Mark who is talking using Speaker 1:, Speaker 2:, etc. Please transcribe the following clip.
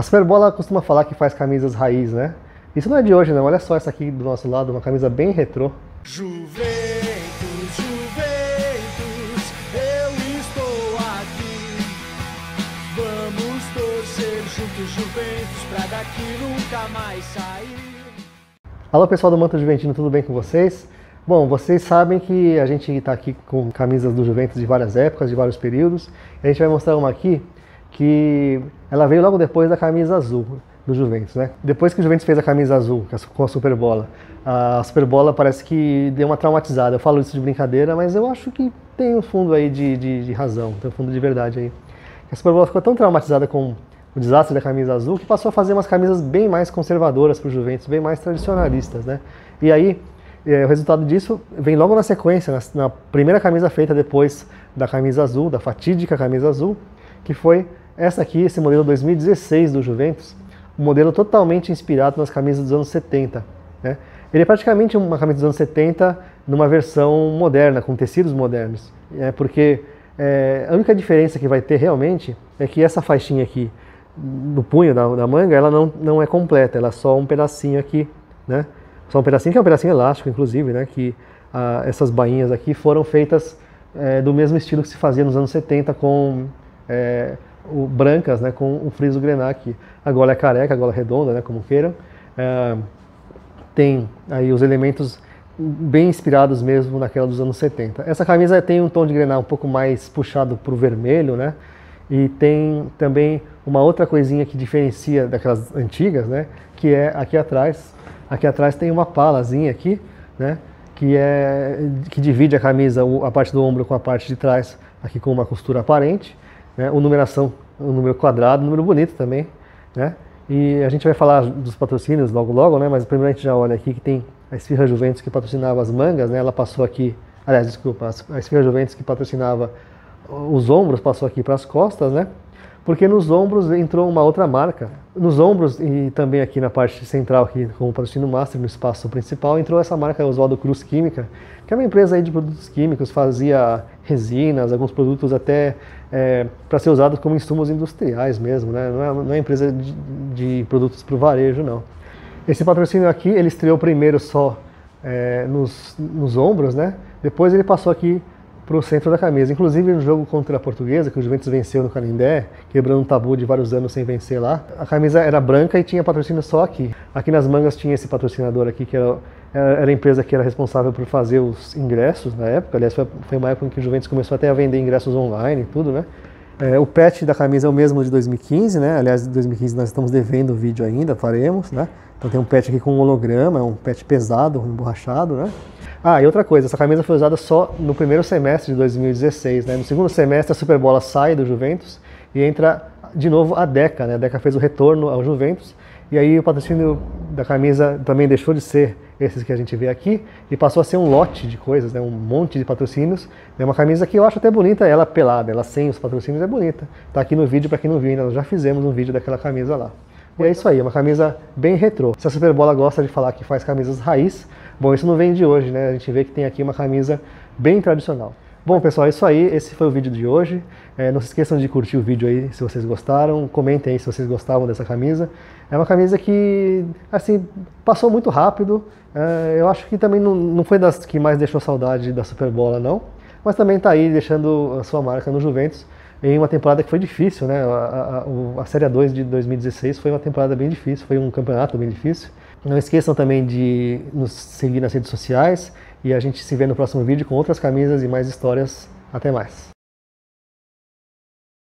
Speaker 1: A Superbola costuma falar que faz camisas raiz, né? Isso não é de hoje, não. Olha só essa aqui do nosso lado, uma camisa bem retrô.
Speaker 2: Juventus, Juventus, eu estou aqui. Vamos torcer juntos, Juventus, pra daqui nunca mais sair.
Speaker 1: Alô pessoal do Manto Juventino, tudo bem com vocês? Bom, vocês sabem que a gente está aqui com camisas do Juventus de várias épocas, de vários períodos. A gente vai mostrar uma aqui que ela veio logo depois da camisa azul do Juventus, né? Depois que o Juventus fez a camisa azul com a Superbola, a Superbola parece que deu uma traumatizada. Eu falo isso de brincadeira, mas eu acho que tem um fundo aí de, de, de razão, tem um fundo de verdade aí. A Superbola ficou tão traumatizada com o desastre da camisa azul que passou a fazer umas camisas bem mais conservadoras para o Juventus, bem mais tradicionalistas, né? E aí é, o resultado disso vem logo na sequência, na, primeira camisa feita depois da camisa azul, da fatídica camisa azul, que foi essa aqui, esse modelo 2016 do Juventus, um modelo totalmente inspirado nas camisas dos anos 70. Né? Ele é praticamente uma camisa dos anos 70 numa versão moderna, com tecidos modernos. É, porque é, a única diferença que vai ter realmente é que essa faixinha aqui no punho da, da, manga, ela não, não é completa, ela é só um pedacinho aqui, né? Só um pedacinho que é um pedacinho elástico, inclusive, né? Que essas bainhas aqui foram feitas é, do mesmo estilo que se fazia nos anos 70 com é, o, brancas, né? Com o friso grená aqui. A gola é careca, a gola é redonda, né? Como queiram. É, tem aí os elementos bem inspirados mesmo naquela dos anos 70. Essa camisa tem um tom de grená um pouco mais puxado para o vermelho, né? E tem também uma outra coisinha que diferencia daquelas antigas, né? Que é aqui atrás. Aqui atrás tem uma palazinha aqui, né? Que é que divide a camisa, a parte do ombro com a parte de trás, aqui com uma costura aparente, né? O numeração, um número quadrado, um número bonito também, né? E a gente vai falar dos patrocínios logo logo, né? Mas primeiro a gente já olha aqui que tem a Esfirra Juventus que patrocinava as mangas, né? Ela passou aqui, aliás, desculpa, a Esfirra Juventus que patrocinava os ombros passou aqui para as costas, né? Porque nos ombros entrou uma outra marca. Nos ombros e também aqui na parte central, aqui com o patrocínio Master, no espaço principal, entrou essa marca Oswaldo Cruz Química, que é uma empresa aí de produtos químicos, fazia resinas, alguns produtos até é, para ser usados como insumos industriais mesmo, né? Não é, não é empresa de, de produtos para o varejo, não. Esse patrocínio aqui, ele estreou primeiro só é, nos, nos ombros, né? Depois ele passou aqui para o centro da camisa. Inclusive no jogo contra a Portuguesa, que o Juventus venceu no Canindé, quebrando um tabu de vários anos sem vencer lá, a camisa era branca e tinha patrocínio só aqui. Aqui nas mangas tinha esse patrocinador aqui, que era, era a empresa que era responsável por fazer os ingressos na época. Aliás, foi, foi uma época em que o Juventus começou até a vender ingressos online e tudo, né? É, o patch da camisa é o mesmo de 2015, né? Aliás, de 2015 nós estamos devendo o vídeo ainda, faremos, né? Então tem um patch aqui com um holograma, é um patch pesado, emborrachado, né? Ah, e outra coisa, essa camisa foi usada só no primeiro semestre de 2016, né? No segundo semestre a Superbola sai do Juventus e entra de novo a Deca, né? A Deca fez o retorno ao Juventus e aí o patrocínio da camisa também deixou de ser esses que a gente vê aqui e passou a ser um lote de coisas, né? Um monte de patrocínios. É uma camisa que eu acho até bonita, ela pelada, ela sem os patrocínios é bonita. Tá aqui no vídeo para quem não viu, nós já fizemos um vídeo daquela camisa lá. E é isso aí, uma camisa bem retrô. Se a Superbola gosta de falar que faz camisas raiz, bom, isso não vem de hoje, né? A gente vê que tem aqui uma camisa bem tradicional. Bom, pessoal, é isso aí. Esse foi o vídeo de hoje. É, não se esqueçam de curtir o vídeo aí se vocês gostaram. Comentem aí se vocês gostavam dessa camisa. É uma camisa que, assim, passou muito rápido. É, eu acho que também não, não foi das que mais deixou saudade da Superbola, não. Mas também está aí deixando a sua marca no Juventus em uma temporada que foi difícil, né? A, a, a Série 2 de 2016 foi uma temporada bem difícil, foi um campeonato bem difícil. Não esqueçam também de nos seguir nas redes sociais e a gente se vê no próximo vídeo com outras camisas e mais histórias. Até mais!